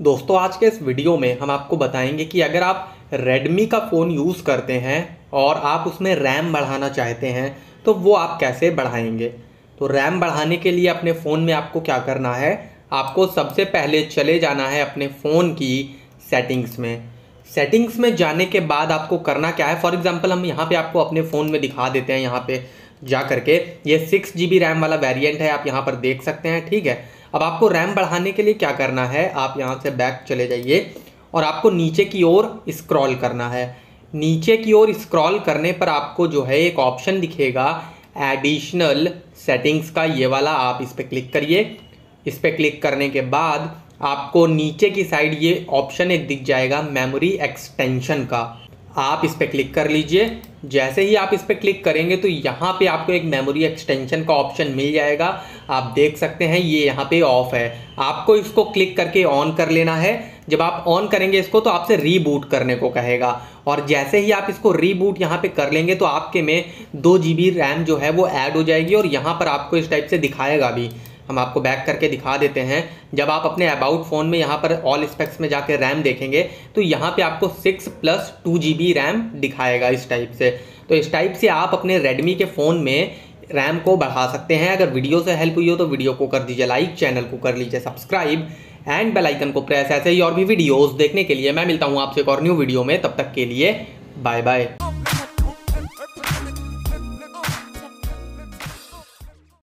दोस्तों, आज के इस वीडियो में हम आपको बताएँगे कि अगर आप Redmi का फ़ोन यूज़ करते हैं और आप उसमें रैम बढ़ाना चाहते हैं तो वो आप कैसे बढ़ाएँगे? तो रैम बढ़ाने के लिए अपने फ़ोन में आपको क्या करना है? आपको सबसे पहले चले जाना है अपने फ़ोन की सेटिंग्स में। सेटिंग्स में जाने के बाद आपको करना क्या है? फॉर एग्ज़ाम्पल हम यहाँ पे आपको अपने फ़ोन में दिखा देते हैं, यहाँ पे जा करके। ये सिक्स जी बी रैम वाला वेरिएंट है, आप यहाँ पर देख सकते हैं, ठीक है? अब आपको रैम बढ़ाने के लिए क्या करना है, आप यहाँ से बैक चले जाइए और आपको नीचे की ओर स्क्रॉल करना है। नीचे की ओर स्क्रॉल करने पर आपको जो है एक ऑप्शन दिखेगा, एडिशनल सेटिंग्स का, ये वाला आप इस पर क्लिक करिए। इस पर क्लिक करने के बाद आपको नीचे की साइड ये ऑप्शन एक दिख जाएगा, मेमोरी एक्सटेंशन का। आप इस पर क्लिक कर लीजिए। जैसे ही आप इस पर क्लिक करेंगे तो यहाँ पे आपको एक मेमोरी एक्सटेंशन का ऑप्शन मिल जाएगा। आप देख सकते हैं ये यहाँ पे ऑफ़ है। आपको इसको क्लिक करके ऑन कर लेना है। जब आप ऑन करेंगे इसको तो आपसे रीबूट करने को कहेगा। और जैसे ही आप इसको रीबूट यहाँ पे कर लेंगे तो आपके में दो जी रैम जो है वो ऐड हो जाएगी और यहाँ पर आपको इस टाइप से दिखाएगा भी। हम आपको बैक करके दिखा देते हैं। जब आप अपने अबाउट फ़ोन में यहाँ पर ऑल स्पेक्स में जाकर रैम देखेंगे तो यहाँ पे आपको six plus two G B RAM दिखाएगा इस टाइप से। तो इस टाइप से आप अपने रेडमी के फ़ोन में रैम को बढ़ा सकते हैं। अगर वीडियो से हेल्प हुई हो तो वीडियो को कर दीजिए लाइक चैनल को कर लीजिए सब्सक्राइब एंड बेल आइकन को प्रेस ऐसे ही और भी वीडियोस देखने के लिए। मैं मिलता हूँ आपसे एक और न्यू वीडियो में। तब तक के लिए बाय बाय